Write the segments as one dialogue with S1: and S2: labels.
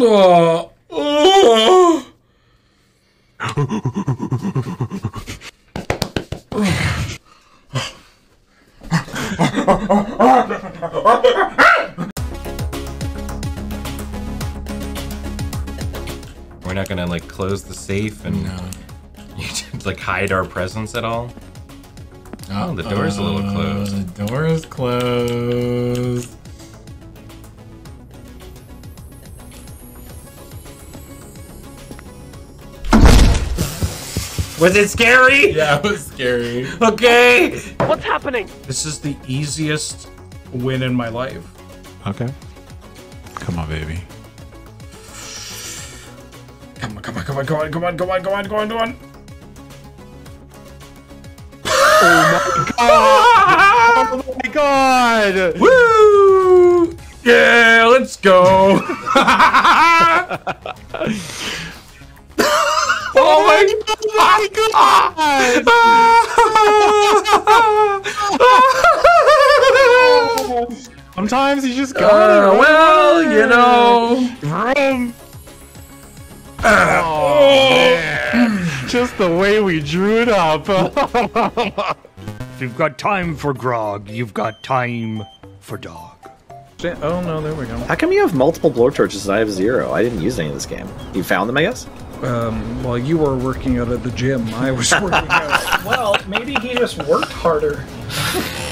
S1: Oh. Oh.
S2: We're not gonna like close the safe and like hide our presence at all. Oh, the door's a little uh, closed.
S1: The door is closed.
S2: Was it scary?
S1: Yeah, it was scary.
S2: Okay.
S3: What's happening?
S4: This is the easiest win in my life.
S5: Okay. Come on, baby.
S4: Come on, come on, come on, come on, come on, come on, come on, come on, come on.
S5: Oh my god! Oh my god!
S4: Woo! Yeah, let's go. oh my god!
S5: Sometimes you just got
S4: Uh, well, you know.
S5: Vroom. Oh. Just the way we drew it up.
S6: If you've got time for grog, you've got time for dog.
S4: Oh no, there we go.
S7: How come you have multiple blowtorches and I have zero? I didn't use any of this game. You found them, I guess?
S4: Um, while you were working out at the gym, I was working out.
S3: Well, maybe he just worked harder.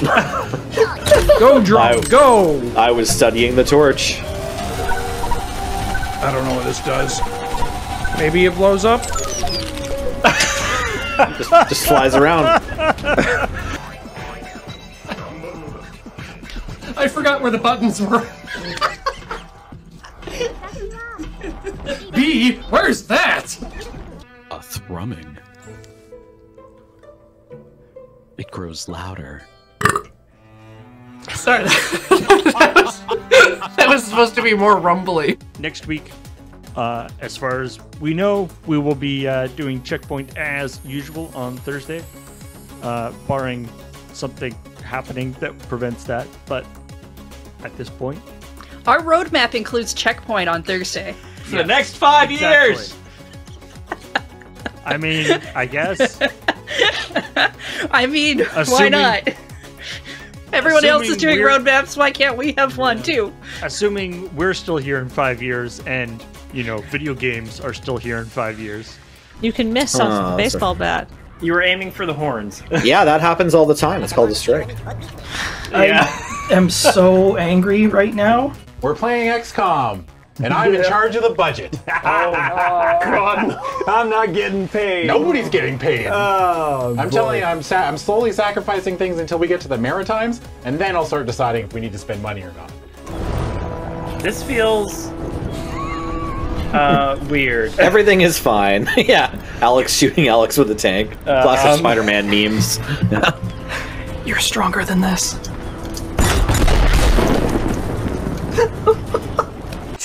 S4: Go, drop, go!
S7: I was studying the torch.
S4: I don't know what this does. Maybe it blows up?
S7: Just, just flies around.
S1: I forgot where the buttons were. B, where's that?
S8: A thrumming. It grows louder.
S1: Sorry. that, was, that was supposed to be more rumbly.
S6: Next week, uh, as far as we know, we will be uh, doing checkpoint as usual on Thursday, uh, barring something happening that prevents that. But at this point,
S9: Our roadmap includes checkpoint on Thursday.
S3: For the next five years!
S6: I mean, I guess.
S9: I mean, why not? Everyone else is doing roadmaps. Why can't we have one too?
S6: Assuming we're still here in five years, and you know, video games are still here in five years.
S10: You can miss
S7: Oh,
S10: off the
S7: sorry.
S10: baseball bat.
S3: You were aiming for the horns.
S7: Yeah, that happens all the time. It's called a strike.
S3: Yeah.
S11: I am so angry right now.
S5: We're playing XCOM, and I'm in charge of the budget. I'm not getting paid. Nobody's getting paid. I'm telling you, I'm sa- I'm slowly sacrificing things until we get to the Maritimes, and then I'll start deciding if we need to spend money or not.
S3: This feels uh weird.
S7: Everything is fine. yeah. Alex shooting Alex with a tank. Classic
S3: Um,
S7: Spider Man memes.
S11: You're stronger than this.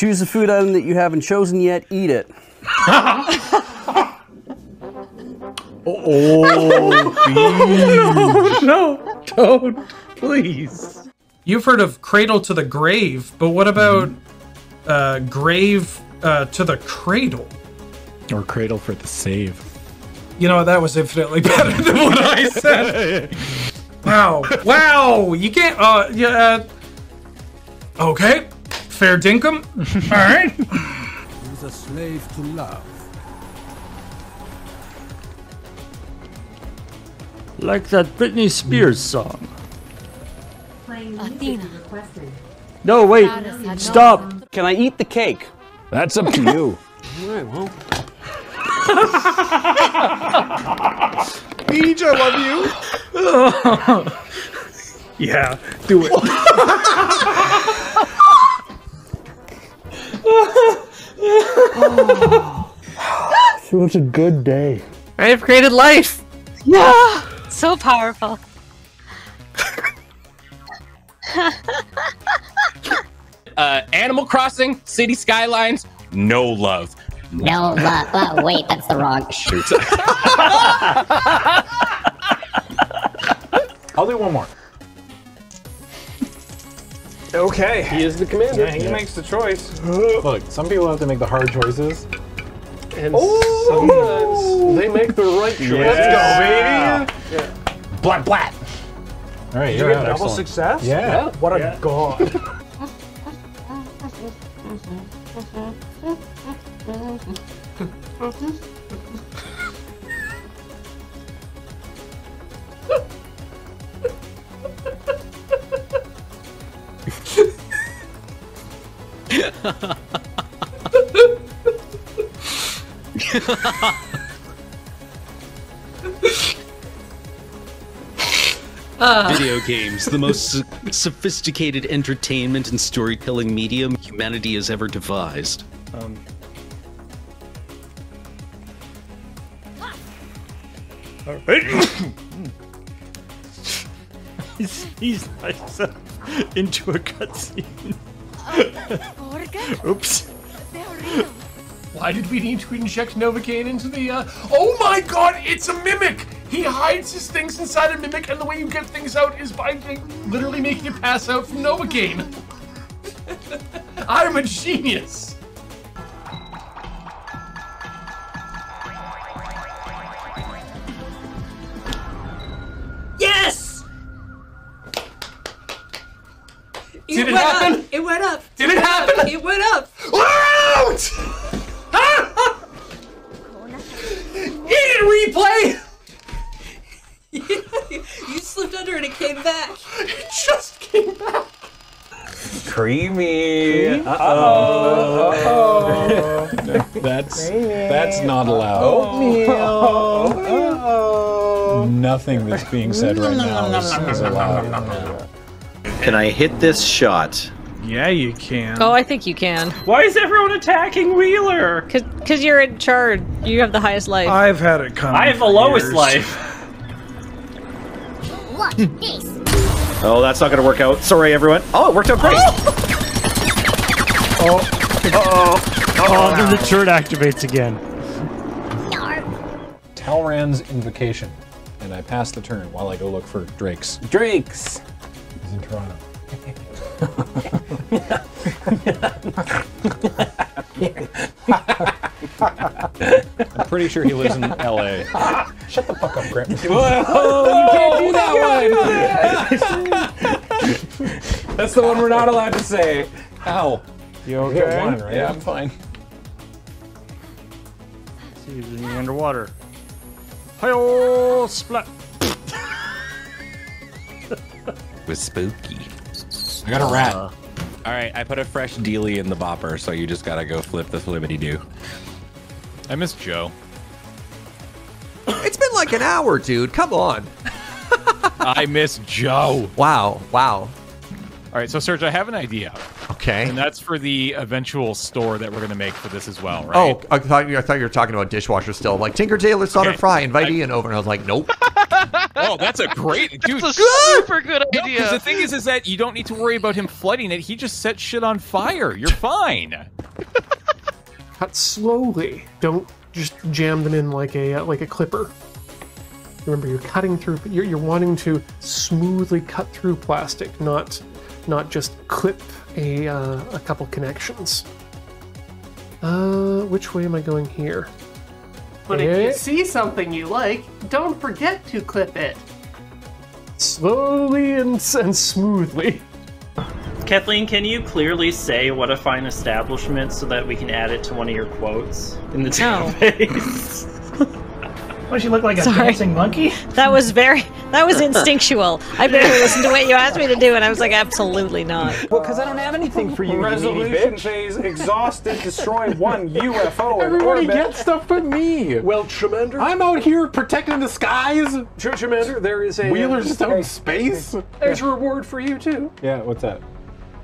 S12: Choose a food item that you haven't chosen yet, eat it.
S4: Oh, no, no, don't, please. You've heard of cradle to the grave, but what about uh, grave uh, to the cradle?
S5: Or cradle for the save.
S4: You know, that was infinitely better than what I said. wow, wow, you can't, uh, yeah, uh, okay, fair dinkum. All right.
S13: He's a slave to love.
S6: Like that Britney Spears hmm. song.
S10: Athena.
S6: No, wait, stop.
S12: Can I eat the cake?
S5: That's up to you.
S12: All right, well.
S5: Beach, I love you.
S4: yeah, do it.
S12: Such a good day.
S1: I've created life.
S10: Yeah. So powerful.
S14: Uh, Animal Crossing, City Skylines, no love.
S15: No, uh, uh, wait, that's the wrong shoot.
S5: I'll do one more.
S16: Okay.
S17: He is the commander.
S16: Yeah, he makes the choice.
S5: Look, some people have to make the hard choices.
S17: And
S16: Oh!
S17: sometimes they make the right choice.
S5: Let's go,
S17: baby. Yeah.
S5: Blat blat. All right,
S16: Did
S5: you're
S16: you get
S5: out.
S16: double
S5: Excellent.
S16: success?
S5: Yeah.
S16: What a god.
S8: Video games, the most sophisticated entertainment and storytelling medium humanity has ever devised.
S6: Um, he's, he's nice into a cutscene. Oops.
S1: Why did we need to inject Novocaine into the, uh... Oh my god, it's a mimic! He hides his things inside a mimic, and the way you get things out is by literally making you pass out from Novocaine. I'm a genius!
S18: Yes!
S1: Did it
S18: went
S1: happen?
S18: Up. It went up.
S1: Did it happen?
S18: It went up.
S1: We're out! Hit replay!
S18: you slipped under and it came back.
S1: It just came back.
S5: Creamy.
S16: Cream?
S5: Uh-oh.
S16: Uh-oh.
S5: that's
S16: Creamy.
S5: that's not allowed.
S16: Oatmeal.
S5: Nothing that's being said right now is, is allowed.
S7: Can I hit this shot?
S4: Yeah, you can.
S10: Oh, I think you can.
S3: Why is everyone attacking Wheeler?
S10: Because you're in charge. You have the highest life.
S4: I've had it come.
S3: I have the lowest life.
S15: Watch hmm. this.
S7: Oh, that's not gonna work out. Sorry, everyone. Oh, it worked out great.
S6: Oh. Uh-oh. Oh, then the turret activates again.
S5: Talrand's invocation, and I pass the turn while I go look for Drake's.
S17: Drakes.
S5: He's in Toronto. I'm pretty sure he lives in LA. Shut the fuck up, Grant.
S17: Whoa, you can't do that one. That's the one we're not allowed to say.
S5: Ow.
S16: You
S5: You hit
S16: okay?
S5: one, right?
S16: Yeah.
S5: I'm fine.
S6: See if there's any underwater. Hi-oh, splat.
S14: was spooky.
S5: I got a rat.
S14: Uh, all right, I put a fresh dealie in the bopper, so you just gotta go flip the flippity do.
S2: I miss Joe.
S19: It's been like an hour, dude. Come on.
S2: I miss Joe.
S19: Wow. Wow.
S2: All right, so Serge, I have an idea.
S19: Okay.
S2: And that's for the eventual store that we're going to make for this as well, right?
S19: Oh, I thought, you, I thought you were talking about dishwasher still. Like Tinker Tailor Solder
S2: Okay.
S19: Fry, invite Ian over, and I was like, nope.
S2: Oh, that's a great dude.
S20: That's a super good idea.
S2: because the thing is, is that you don't need to worry about him flooding it. He just sets shit on fire. You're fine.
S17: Cut slowly. Don't just jam them in like a uh, like a clipper. Remember, you're cutting through. You're, you're wanting to smoothly cut through plastic, not not just clip a uh, a couple connections. Uh, which way am I going here?
S1: But if you see something you like, don't forget to clip it.
S17: Slowly and, and smoothly.
S3: Kathleen, can you clearly say what a fine establishment so that we can add it to one of your quotes in the database?
S11: What, she look like a
S10: Sorry.
S11: dancing monkey?
S10: That was very. That was instinctual. I barely listened to what you asked me to do, and I was like, absolutely not.
S16: Well, because I don't have anything for you, you
S17: Resolution
S16: bitch. phase exhausted, destroy one UFO
S5: Everybody
S16: orbit.
S5: gets stuff but me.
S17: Well, Tremander,
S5: I'm out here protecting the skies.
S17: Tr- Tremander, there is a
S5: Wheeler's just out
S17: Hey,
S5: in space.
S17: There's a reward for you too.
S5: Yeah, what's that?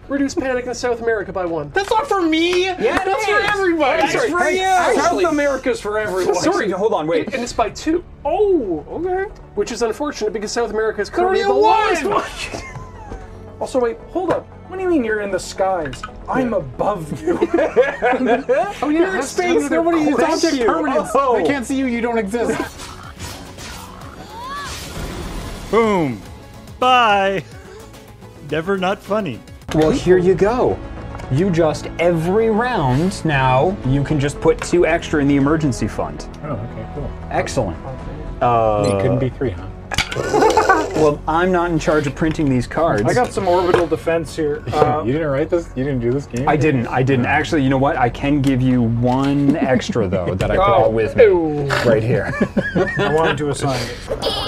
S17: Reduce panic in South America by one.
S5: That's not for me.
S16: Yeah,
S5: that's
S16: it
S5: for
S16: is.
S5: everybody.
S16: That's for
S17: Hey,
S16: you.
S17: actually-
S16: South America's for everyone.
S17: Sorry,
S16: hold on, wait.
S17: And it's by two.
S16: Oh, okay.
S17: Which is unfortunate because South America is currently the
S16: you
S17: lowest one. also, wait, hold up.
S16: What do you mean you're in the skies? I'm above you.
S17: Oh yeah,
S5: You're in
S17: that's
S5: space.
S17: another
S5: Nobody is
S17: question.
S5: object permanence.
S16: Oh.
S5: They can't see you. You don't exist.
S6: Boom. Bye. Never not funny.
S20: Well, here you go. You just every round now you can just put two extra in the emergency fund.
S5: Oh, okay, cool.
S20: Excellent. Uh,
S5: it couldn't be three, huh?
S20: well, I'm not in charge of printing these cards.
S4: I got some orbital defense here. Uh,
S5: you didn't write this? You didn't do this game?
S20: I didn't. I didn't. Actually, you know what? I can give you one extra though that I brought with me right here.
S4: I wanted to assign it.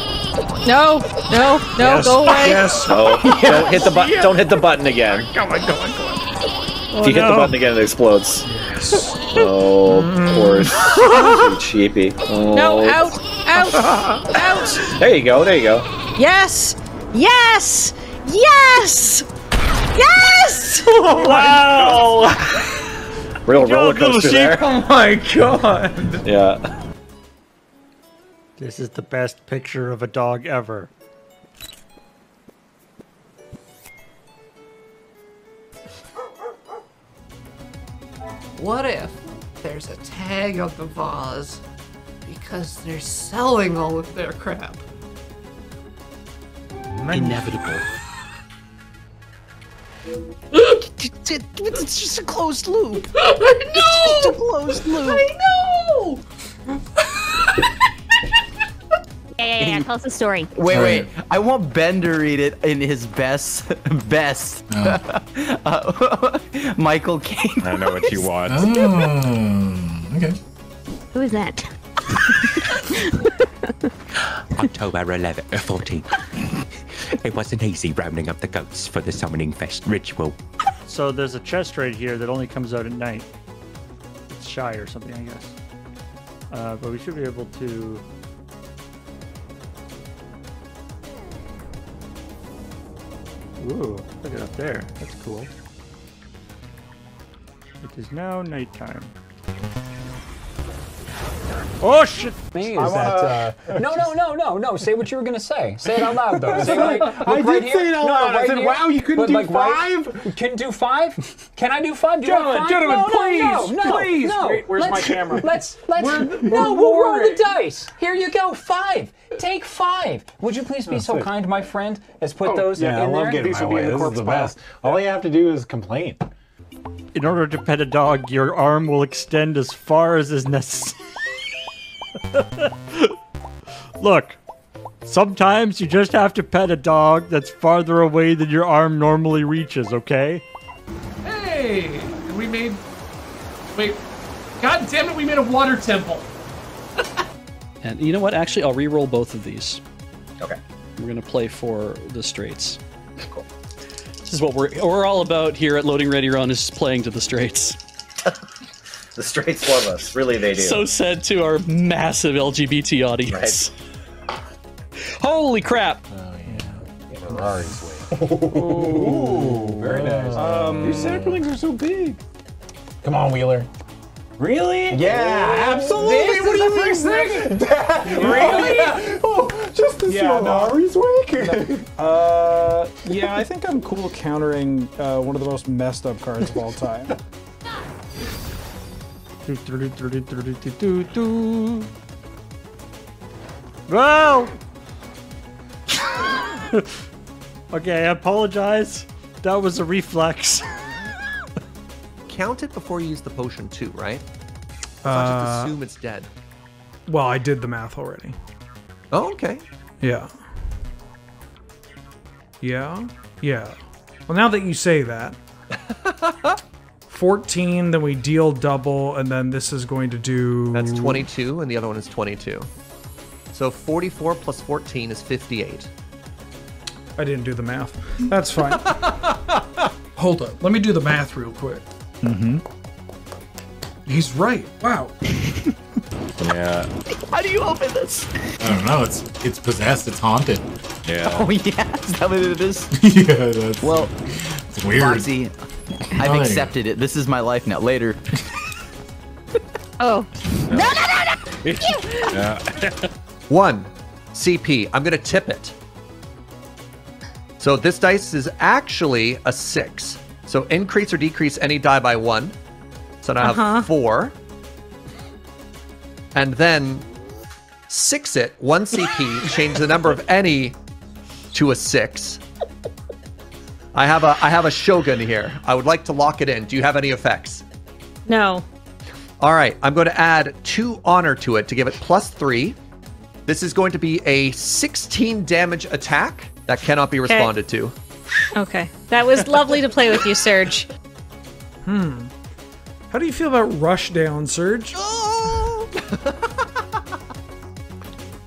S9: No, no, no,
S4: Yes,
S9: go away.
S4: yes.
S7: Oh, don't hit the button. Don't hit the button again.
S4: Come on, come on, come on.
S7: if you hit the oh, button again, it explodes. Oh, mm. poor cheapy. Oh.
S10: No, out, out, out.
S7: There you go. There you go.
S10: Yes, yes, yes, yes.
S6: Oh, wow.
S7: Real roller coaster there.
S4: Oh my god.
S7: Yeah.
S6: This is the best picture of a dog ever.
S21: What if there's a tag on the vase because they're selling all of their crap?
S8: Inevitable.
S21: it's just a closed loop. I know. It's just a closed loop. I know.
S15: Yeah, yeah, yeah. Tell us the story.
S22: Wait, wait. I want Ben to read it in his best, best. uh, Michael Caine.
S2: I know what you want.
S22: Oh,
S12: okay.
S15: Who is that?
S23: October 11, uh, 14. It wasn't easy rounding up the goats for the summoning fest ritual.
S6: So there's a chest right here that only comes out at night. It's shy or something, I guess. Uh, but we should be able to. Ooh, look at up there. That's cool. It is now nighttime. Oh shit!
S20: Me,
S6: I
S20: is that,
S6: wanna-
S20: uh, no, no, no, no, no. Say what you were gonna say. Say it out loud, though. Say, like,
S5: I
S20: look right
S5: did say
S20: here.
S5: it out
S20: No,
S5: loud. I said,
S20: here.
S5: "Wow, you couldn't
S20: But,
S5: do
S20: like, right- Couldn't do five? Can I do five? Do
S4: Gentlemen,
S20: five?
S4: gentlemen,
S20: no, no,
S4: please,
S20: no, no,
S4: please.
S20: No.
S4: Wait, where's my
S20: let's,
S4: camera?
S20: Let's let's
S4: We're-
S20: no.
S4: we're
S20: We'll roll the dice. Here you go. Five. Take five. Would you please be
S5: Oh,
S20: so
S5: sweet.
S20: kind, my friend, as put
S5: Oh,
S20: those
S5: yeah, I
S20: in
S5: love
S20: there?
S5: getting my way. This is the best. All you have to do is complain.
S6: In order to pet a dog, your arm will extend as far as is necessary. Look, sometimes you just have to pet a dog that's farther away than your arm normally reaches, okay?
S1: Hey, we made. Wait, god damn it, we made a water temple.
S24: And you know what? Actually, I'll re-roll both of these.
S7: Okay.
S24: We're gonna play for the straights. Cool. This is what we're we're all about here at Loading Ready Run is playing to the straights.
S7: The straights love us. Really, they do.
S24: So said to our massive LGBT audience. Holy crap! Oh, yeah.
S5: Ferrari's way. Ooh, very nice.
S20: Um,
S5: These saplings are so big.
S20: Come on, Wheeler.
S5: Really?
S20: Yeah,
S5: absolutely.
S20: This
S5: what
S20: is
S5: do you
S20: the
S5: mean,
S20: first thing.
S5: Dad?
S20: Really?
S5: oh, just this
S4: Yeah, no.
S5: Ferrari's way.
S4: Uh, yeah, I think I'm cool countering uh, one of the most messed up cards of all time.
S6: Well. okay, I apologize. That was a reflex.
S19: Count it before you use the potion too, right?
S4: Uh,
S19: just assume it's dead.
S4: Well, I did the math already.
S19: Oh, okay.
S4: Yeah. Yeah. Yeah. Well, now that you say that, 14, then we deal double, and then this is going to do.
S19: That's 22, and the other one is 22. So 44 plus 14 is 58.
S4: I didn't do the math. That's fine. Hold up. Let me do the math real quick.
S12: Mm-hmm.
S4: He's right. Wow.
S2: Yeah.
S22: How do you open this?
S5: I don't know. It's it's possessed. It's haunted.
S2: Yeah.
S22: Oh yeah, is that what it is?
S5: yeah, that's
S22: well.
S5: it's weird.
S22: Foxy, I've
S5: Fine.
S22: accepted it. This is my life now. Later.
S15: Oh.
S19: No, no, no, no! One CP. I'm going to tip it. So this dice is actually a six. So increase or decrease any die by one. So now I
S10: Uh-huh.
S19: have four. And then six it, one CP, change the number of any to a six. I have a I have a shogun here. I would like to lock it in. Do you have any effects?
S10: No.
S19: All right, I'm going to add two honor to it to give it plus three. This is going to be a 16 damage attack that cannot be
S10: Okay.
S19: responded to.
S10: Okay. That was lovely to play with you, Serge.
S4: Hmm. How do you feel about rush Rushdown, Serge?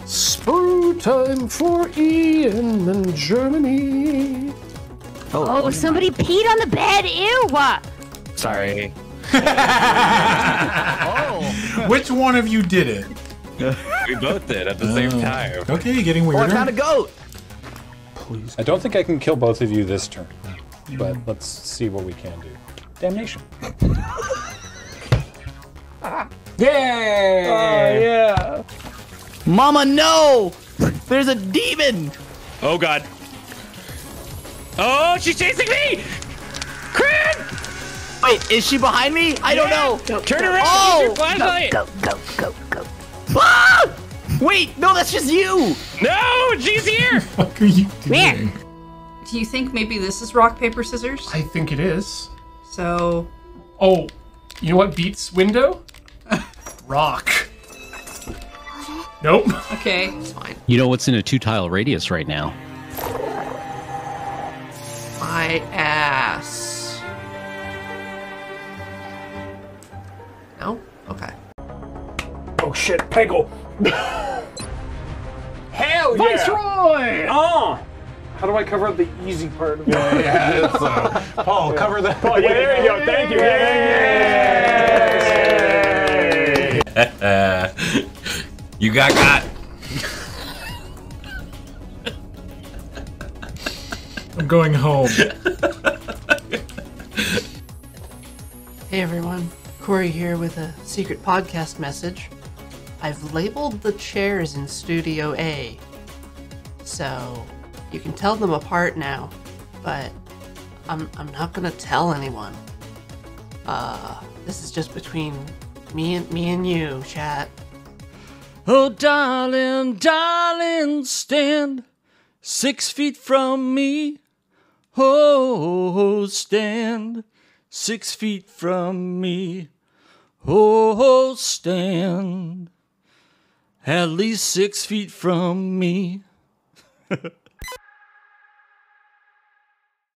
S17: Spring time for Ian and Germany.
S15: Oh, oh, oh, somebody peed on the bed. Ew. What?
S23: Sorry. Oh.
S25: Which one of you did it?
S23: We both did at the same
S25: Oh.
S23: time.
S25: Okay, getting weirder.
S22: I found a goat.
S5: Please. I don't think I can kill both of you this turn, but let's see what we can do. Damnation.
S20: Yay!
S22: Oh,
S20: yeah.
S22: Mama, no! There's a demon!
S23: Oh god. Oh, she's chasing me! Cran!
S22: Wait, is she behind me? I don't know.
S23: Turn around!
S22: Oh!
S23: Use your flashlight!
S22: Go, go, go, go. Ah! Wait, no, that's just you!
S23: No, she's here!
S25: What are you
S15: doing?
S21: Do you think maybe this is rock, paper, scissors?
S1: I think it is.
S21: So.
S1: Oh, you know what beats window? Rock. Nope.
S21: Okay, it's fine.
S8: You know what's in a two tile radius right now?
S21: My ass. No? Okay.
S20: Oh shit, Peggle. Hell yeah!
S17: Viceroy!
S20: Oh!
S17: How do I cover up the easy part of it?
S25: Yeah, yeah, it's, uh, Paul, cover the.
S20: Oh yeah, there you go. Thank you.
S2: you got got.
S4: I'm going home.
S21: Hey everyone, Corey here with a secret podcast message. I've labeled the chairs in Studio A, so you can tell them apart now, but I'm, I'm not gonna tell anyone. Uh, this is just between me and me and you, chat.
S6: Oh, darling, darling, stand six feet from me. Oh, stand six feet from me. Oh, stand at least six feet from me.